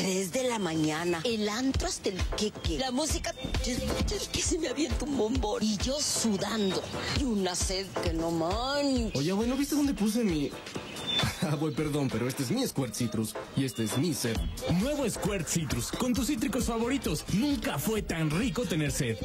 3 de la mañana. El antro hasta el queque. La música que se me avienta un bombón. Y yo sudando. Y una sed que no man. Oye, bueno, ¿viste dónde puse mi...? Ah, perdón, pero este es mi Squirt Citrus y este es mi sed. Nuevo Squirt Citrus, con tus cítricos favoritos. Nunca fue tan rico tener sed.